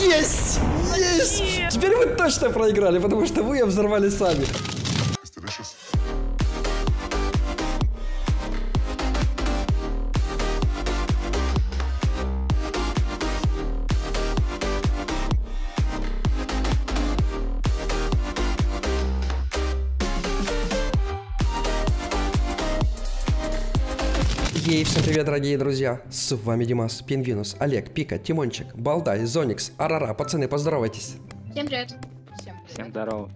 Есть! Есть! Теперь вы точно проиграли, потому что вы ее взорвали сами. Привет, дорогие друзья! С вами Димас, Пингвинус, Олег, Пика, Тимончик, Балдай, Зоникс, Арара. Пацаны, поздоровайтесь. Всем привет. Всем Всем здорово.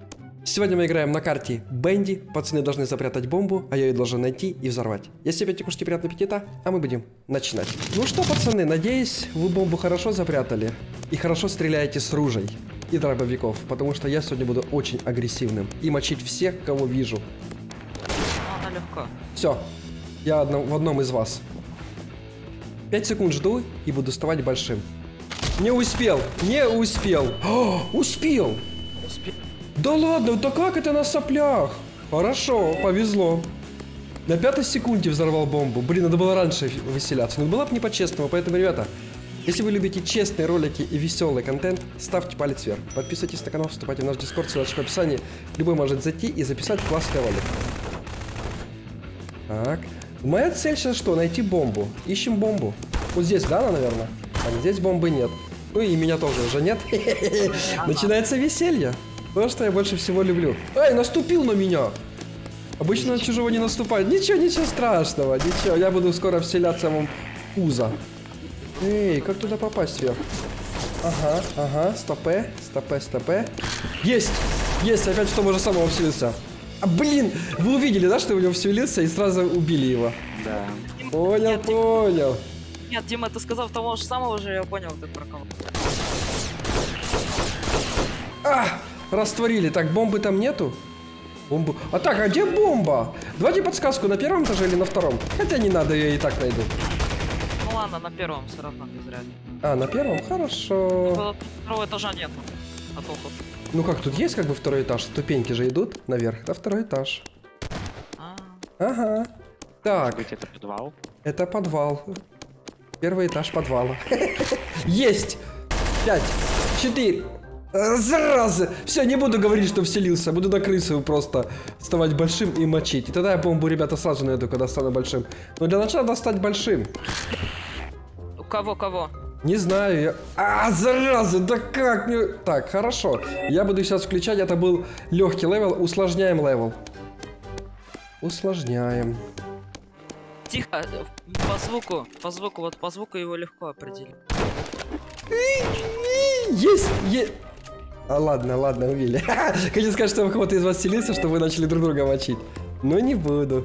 Сегодня мы играем на карте Бенди. Пацаны должны запрятать бомбу, а я ее должен найти и взорвать. Если опять кушайте приятного аппетита, а мы будем начинать. Ну что, пацаны, надеюсь, вы бомбу хорошо запрятали и хорошо стреляете с ружей и дробовиков, потому что я сегодня буду очень агрессивным и мочить всех, кого вижу. Ну, она легко. Все, я одно- в одном из вас. Пять секунд жду и буду вставать большим. Не успел, не успел. О, успел! Успе... Да ладно, да как это на соплях? Хорошо, повезло. На пятой секунде взорвал бомбу. Блин, надо было раньше выселяться. Но было бы не по-честному, поэтому, ребята, если вы любите честные ролики и веселый контент, ставьте палец вверх. Подписывайтесь на канал, вступайте в наш дискорд, ссылочка в описании. Любой может зайти и записать классный ролик. Так. Моя цель сейчас что? Найти бомбу. Ищем бомбу. Вот здесь, да, она, наверное? А здесь бомбы нет. Ну и меня тоже уже нет. Начинается веселье. То, что я больше всего люблю. Эй, наступил на меня! Обычно на чужого не наступает. Ничего, ничего страшного, ничего. Я буду скоро вселяться в пузо. Эй, как туда попасть вверх? Ага, ага, стопе, стопе, стопе. Есть! Есть, опять в того же самого вселился. А, блин, вы увидели, да, что в него вселился и сразу убили его? Да. Понял, Нет, понял. Нет, Дима, ты сказал того же самого же, я понял, ты про кого. А, растворили. Так, бомбы там нету? Бомбу. А так, а где бомба? Давайте подсказку, на первом этаже или на втором? Хотя не надо, я и так найду. Ну ладно, на первом все равно без разницы. А, на первом? Хорошо. Было- Второго этажа нету. А толку. Ну как, тут есть как бы второй этаж? Ступеньки же идут наверх. На второй этаж. А, Ага. Так, Быть это подвал? это подвал. Первый этаж подвала. Есть! Пять, четыре. Зараза! Все, не буду говорить, что вселился. Буду на крысу просто вставать большим и мочить. И тогда я бомбу, ребята, сразу найду, когда стану большим. Но для начала надо стать большим. у кого, кого? Не знаю, я... А, зараза, да как мне... Так, хорошо. Я буду сейчас включать, это был легкий level, усложняем level. Усложняем. Тихо, по звуку, по звуку, вот по звуку его легко определить. Есть, есть. А ладно, ладно, убили. Хотел сказать, что кого-то из вас селился, что вы начали друг друга мочить. Но не буду.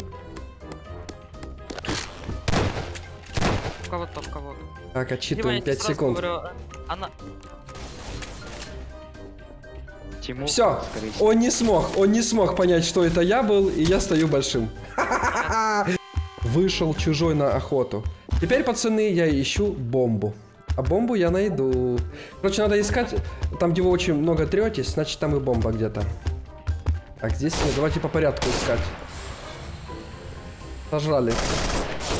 Так, Дима, отчитываем тебе 5 сразу секунд. говорю, э, она... Тимур, Все, он не смог, он не смог понять, что это я был, и я стою большим. Вышел чужой на охоту. Теперь, пацаны, я ищу бомбу. А бомбу я найду. Короче, надо искать там, где вы очень много третесь, значит там и бомба где-то. Так, здесь нет. Давайте по порядку искать. Сожрали.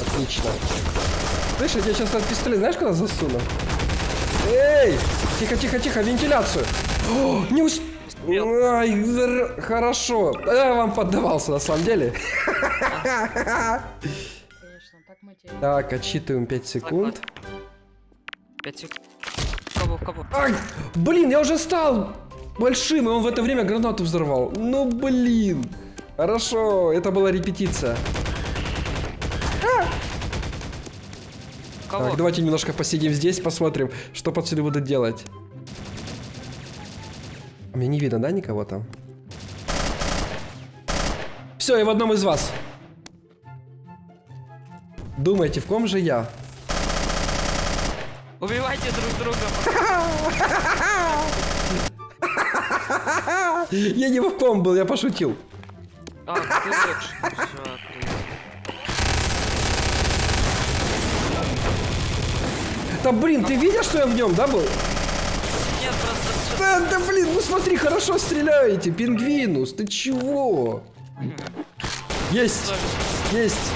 Отлично. Слышь, я тебе сейчас этот пистолет, знаешь, куда засуну? Эй! Тихо, тихо, тихо, вентиляцию. О, не усп... Ай, зар- хорошо. Я вам поддавался, на самом деле. Конечно, так мы тебе... Так, отсчитываем 5 секунд. Пять секунд. Кого, кого? Ай, блин, я уже стал большим, и он в это время гранату взорвал. Ну, блин. Хорошо, это была репетиция. Кого? Так, давайте немножко посидим здесь, посмотрим, что пацаны будут делать. Мне не видно, да, никого там? Все, я в одном из вас. Думайте, в ком же я? Убивайте друг друга. Я не в ком был, я пошутил. А, ты Да блин, ты видел, что я в нем, да, был? Нет, просто... Да, да блин, ну смотри, хорошо стреляете, пингвинус, ты чего? Есть, есть,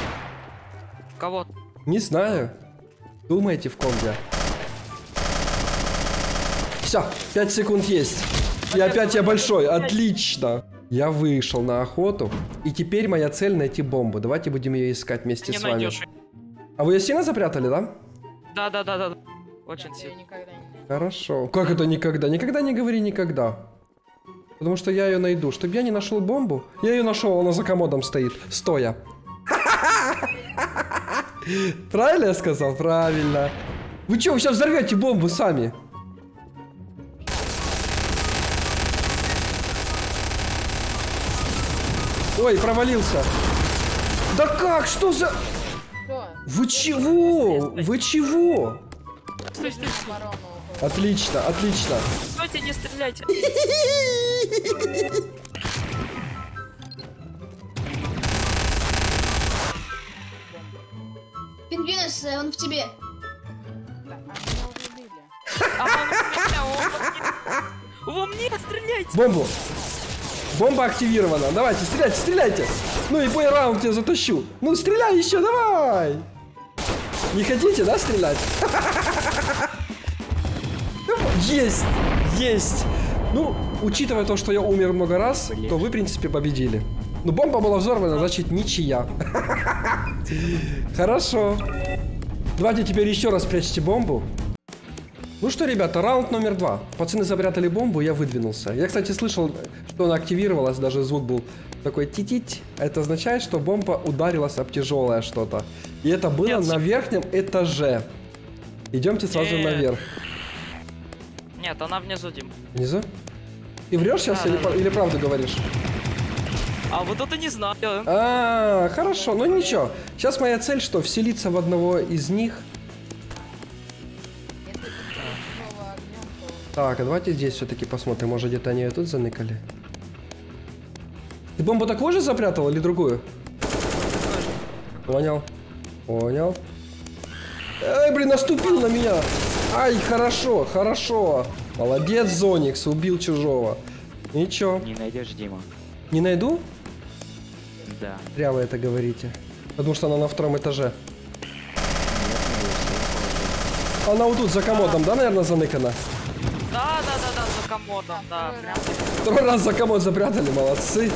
Кого? не знаю. Думаете, в ком я? Все, 5 секунд есть. И опять я большой. Отлично. Я вышел на охоту. И теперь моя цель найти бомбу. Давайте будем ее искать вместе Не с вами. найдешь. А вы ее сильно запрятали, да? Да, да, да, да. Очень Я сильно. никогда не... Хорошо. Как это никогда? Никогда не говори никогда. Потому что я ее найду. Чтобы я не нашел бомбу. Я ее нашел, она за комодом стоит. Стоя. Правильно я сказал? Правильно. Вы что, вы сейчас взорвете бомбу сами? Ой, провалился. Да как? Что за... Вы чего? Вы чего? Стой, стой, стой. Отлично, отлично. Стойте, не стреляйте. Пингвинус, э, он в тебе. А. Во мне, стреляйте. Бомбу. Бомба активирована. Давайте, стреляйте, стреляйте. Ну и бой раунд я затащу. Ну стреляй еще, давай. Не хотите, да, стрелять? Есть, есть. Ну, учитывая то, что я умер много раз, то вы, в принципе, победили. Ну, бомба была взорвана, значит, ничья. Хорошо. Давайте теперь еще раз прячьте бомбу. Ну что, ребята, раунд номер два. Пацаны запрятали бомбу, я выдвинулся. Я, кстати, слышал, что она активировалась, даже звук был такой титить. Это означает, что бомба ударилась об тяжелое что-то. И это было Нет, на верхнем этаже. Идемте сразу Не. наверх. Нет, она внизу, Дим. Внизу? Ты врешь сейчас Да, или, да. или правду говоришь? А вот это не знаю. А, хорошо, ну ничего. Сейчас моя цель что? Вселиться в одного из них. Так, а давайте здесь все-таки посмотрим. Может, где-то они ее тут заныкали. Ты бомбу такую же запрятал или другую? Понял. Понял. Эй, блин, наступил на меня. Ай, хорошо, хорошо. Молодец, Зоникс, убил чужого. Ничего. Не найдешь Дима. Не найду? Да. Зря вы это говорите. Потому что она на втором этаже. Она вот тут за комодом, да, наверное, заныкана? Да, да, да, да, за комодом, да. Второй раз. За комод запрятали, молодцы.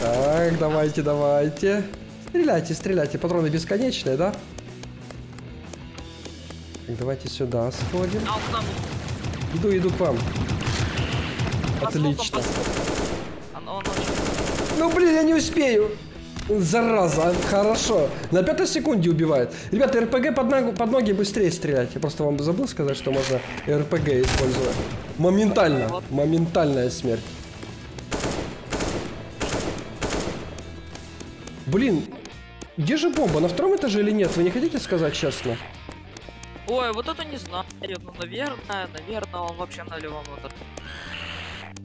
Так, давайте, давайте. Стреляйте, стреляйте. Патроны бесконечные, да? Так, давайте сюда сходим. А Иду, иду к вам. Отлично. он очень... Ну, блин, я не успею. Зараза, хорошо. На пятой секунде убивает. Ребята, РПГ под, ногу- под ноги быстрее стрелять. Я просто вам забыл сказать, что можно РПГ использовать. Моментально. Моментальная смерть. Блин, где же бомба? На втором этаже или нет? Вы не хотите сказать честно? Ой, вот это не знаю. Ну, наверное, наверное, он вообще на левом вот.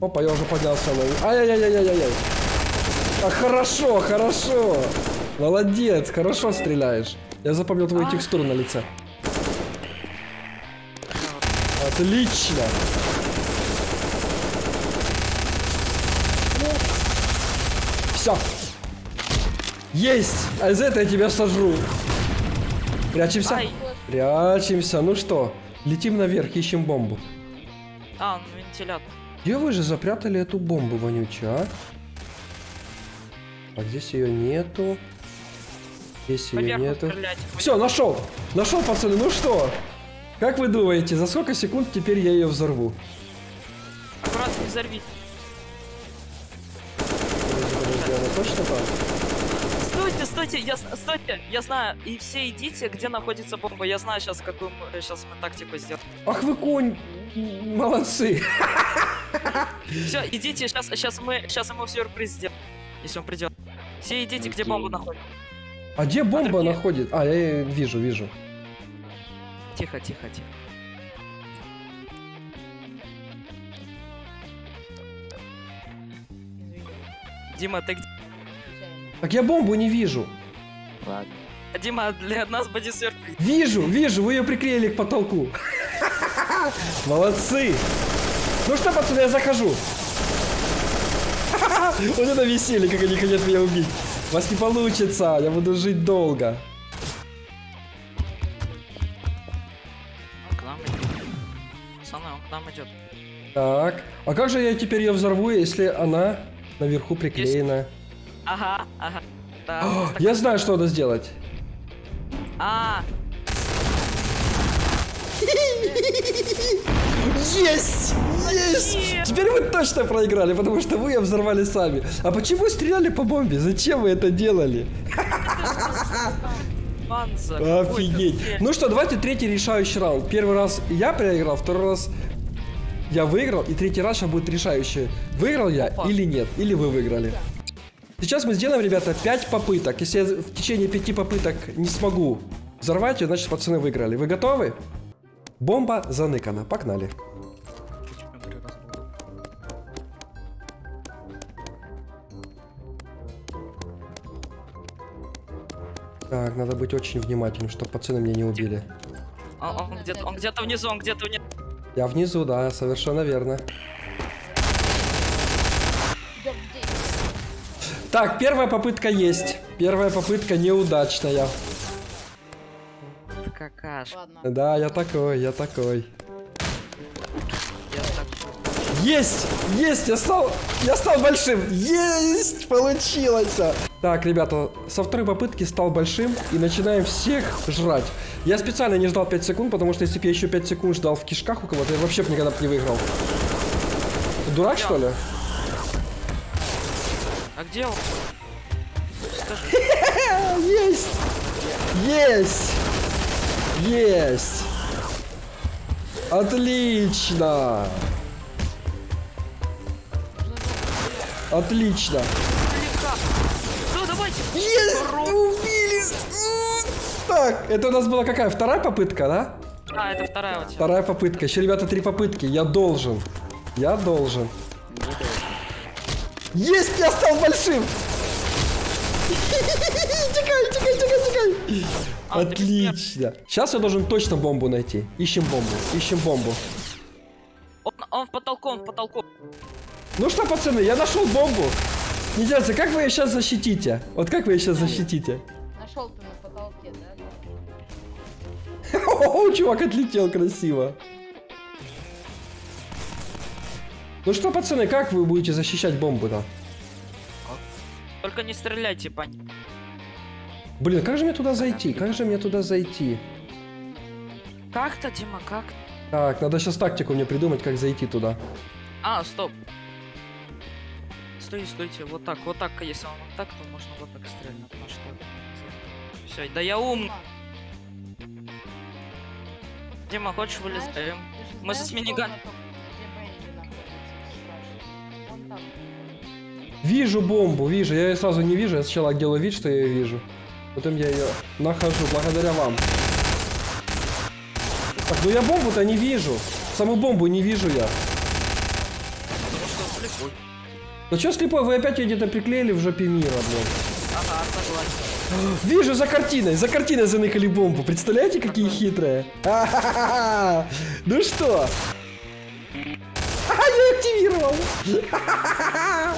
Опа, я уже поднялся на... А хорошо, хорошо. Молодец, хорошо стреляешь. Я запомнил твою А. текстуру на лице. Отлично. Все. Есть. А из этого я тебя сожру. Прячемся. Ай. Прячемся. Ну что, летим наверх, ищем бомбу. А, ну, вентилятор. Где вы же запрятали эту бомбу вонючую, а? А здесь ее нету. Здесь ее нету. Все, нашел! Нашел, пацаны, ну что? Как вы думаете, за сколько секунд теперь я ее взорву? Аккуратно она точно там? Стойте, стойте, я, стойте, я знаю, и все идите, где находится бомба, я знаю сейчас, какую мы, сейчас мы тактику сделаем. Ах вы конь! Молодцы! Все, идите, сейчас, сейчас мы, сейчас ему сюрприз сделаем, если он придет. Все идите, где бомба находится. А где бомба другие? находит? А, я вижу, вижу. Тихо, тихо, тихо. Дима, ты где? Так я бомбу не вижу. Ладно. Дима, для нас сюрприз. Вижу, вижу, вы ее приклеили к потолку. Молодцы! Ну что, пацаны, я захожу. Вот это веселье, как они хотят меня убить. У вас не получится, я буду жить долго. Он к нам идет. он к нам идет. Так, а как же я теперь ее взорву, если она наверху приклеена? Ага, ага. Да, так- Я знаю, что надо сделать. А, Есть! Есть! Теперь вы точно проиграли, потому что вы ее взорвали сами. А почему стреляли по бомбе? Зачем вы это делали? Банза. Офигеть. Ну что, давайте третий решающий раунд. Первый раз я проиграл, второй раз я выиграл, и третий раз сейчас будет решающий. Выиграл я Опа. или нет, или вы выиграли. Сейчас мы сделаем, ребята, 5 попыток. Если я в течение 5 попыток не смогу взорвать ее, значит пацаны выиграли. Вы готовы? Бомба заныкана. Погнали. Так, надо быть очень внимательным, чтобы пацаны меня не убили. Он, он где-то, он где-то внизу, он где-то внизу. Я внизу, да, совершенно верно. Так, первая попытка есть. Первая попытка неудачная. Ладно. Да, я такой, я такой. Есть! Есть! Я стал, я стал большим! Есть! Получилось! Так, ребята, со второй попытки стал большим и начинаем всех жрать. Я специально не ждал 5 секунд, потому что если бы я еще 5 секунд ждал в кишках у кого-то, я вообще бы никогда бы не выиграл. Дурак, что ли? А где он? Есть! Есть! Есть! Отлично! Отлично! Ну, давайте. Есть! Убили! Так, это у нас была какая? Вторая попытка, да? А, это вторая у тебя. Вторая попытка. Еще, ребята, три попытки. Я должен. Я должен. Есть! Я стал большим! Тикай, тикай, тикай, тикай! А, Отлично. Сейчас я должен точно бомбу найти. Ищем бомбу, ищем бомбу. Он, он в потолку, он в потолку. Ну что, пацаны, я нашел бомбу. Не делайте, как вы ее сейчас защитите? Вот как вы ее сейчас защитите? Нашел ты на потолке, да? О, чувак отлетел красиво. Ну что, пацаны, как вы будете защищать бомбу-то? Только не стреляйте ним. Блин, как же мне туда зайти? Как же мне туда зайти? Как-то, Дима, как? Так, надо сейчас тактику мне придумать, как зайти туда. А, стоп. Стойте, стойте, вот так, вот так, если он вот так, то можно вот так стрелять, потому что... Все, да я ум. Дима, хочешь вылезаем? Мы знаешь со миниган- комнату, где Бенди находится, спрашиваю? Вон там. Вижу бомбу, вижу. Я ее сразу не вижу. Я сначала делаю вид, что я ее вижу. Потом я ее нахожу, благодаря вам. Так, ну я бомбу-то не вижу. Саму бомбу не вижу я. Ну что слепой, вы опять ее где-то приклеили в жопе мира, блин. Ага, согласен. Вижу за картиной, за картиной заныкали бомбу. Представляете, какие хитрые? Ну что? Ха, Я активировал.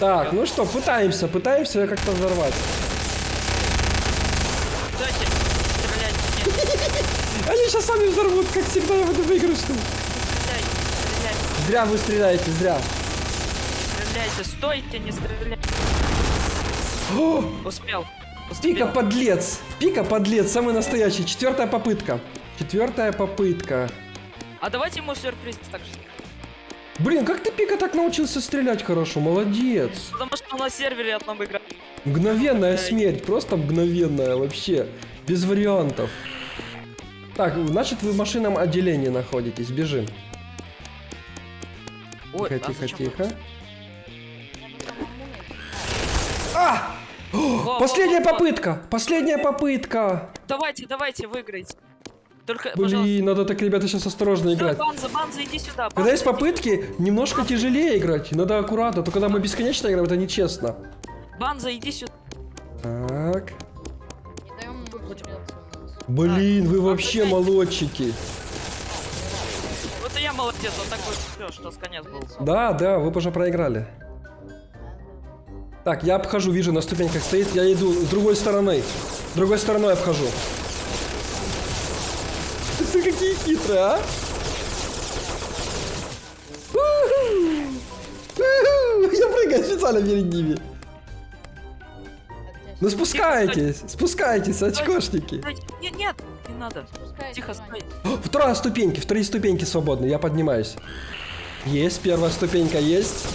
Так, ну что, пытаемся, пытаемся её как-то взорвать. Они сейчас сами взорвут, как всегда я буду стреляйте, Зря вы стреляете, зря. стреляйте, стойте, не стреляйте. О, Успел. Пика Успел. подлец, Пика подлец, самый настоящий. Четвертая попытка. Четвертая попытка. А давайте ему сюрприз так же. Блин, как ты Пика так научился стрелять хорошо, молодец. Потому что на сервере от нам играет. Мгновенная смерть, просто мгновенная вообще, без вариантов. Так, значит вы в машинном отделении находитесь, бежим. Ой, Тихо, а тихо, тихо. А! Во, Последняя во. попытка! Последняя попытка! Давайте, давайте, выиграйте. Только, Блин, надо так, ребята, сейчас осторожно пожалуйста. играть. Стой, Банза, Банза, иди сюда. Когда Банза, есть иди попытки, немножко тяжелее играть. Надо аккуратно. То когда мы бесконечно играем, это нечестно. сюда. Банза, иди сюда. Так. Блин, вы А, вообще молодчики. Молодец, вот так вот все, что с конец был. Да, да, вы уже проиграли. Так, я обхожу, вижу, на ступеньках стоит. Я иду с другой стороны. С другой стороной обхожу. Ты какие хитрые, а? Я прыгаю специально перед ними. Ну спускайтесь, спускайтесь, очкошники. Нет, нет, не надо. Спускайся, Тихо, стой. Вторая ступеньки, вторые ступеньки свободны, я поднимаюсь. Есть, первая ступенька есть.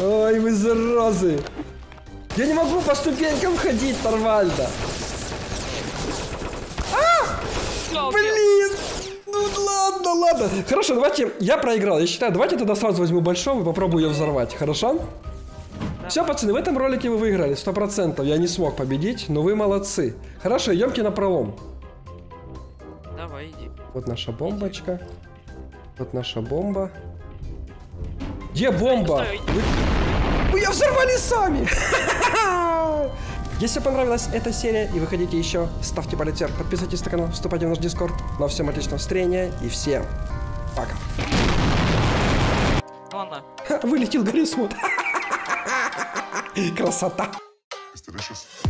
Ой, вы заразы. Я не могу по ступенькам ходить нормально. Всё, Блин! Ну ладно, ладно. Хорошо, давайте, я проиграл. Я считаю, давайте тогда сразу возьму большого и попробую ее взорвать, хорошо? Все, пацаны, в этом ролике вы выиграли, сто процентов. Я не смог победить, но вы молодцы. Хорошо, идемте на пролом. Вот наша бомбочка. Вот наша бомба. Где бомба? Вы, вы ее взорвали сами! Если понравилась эта серия и вы хотите еще, ставьте палец вверх, подписывайтесь на канал, вступайте в наш дискорд. Ну а всем отличного настроения и всем пока. Ладно. Вылетел Гарри Смут. Красота. Delicious.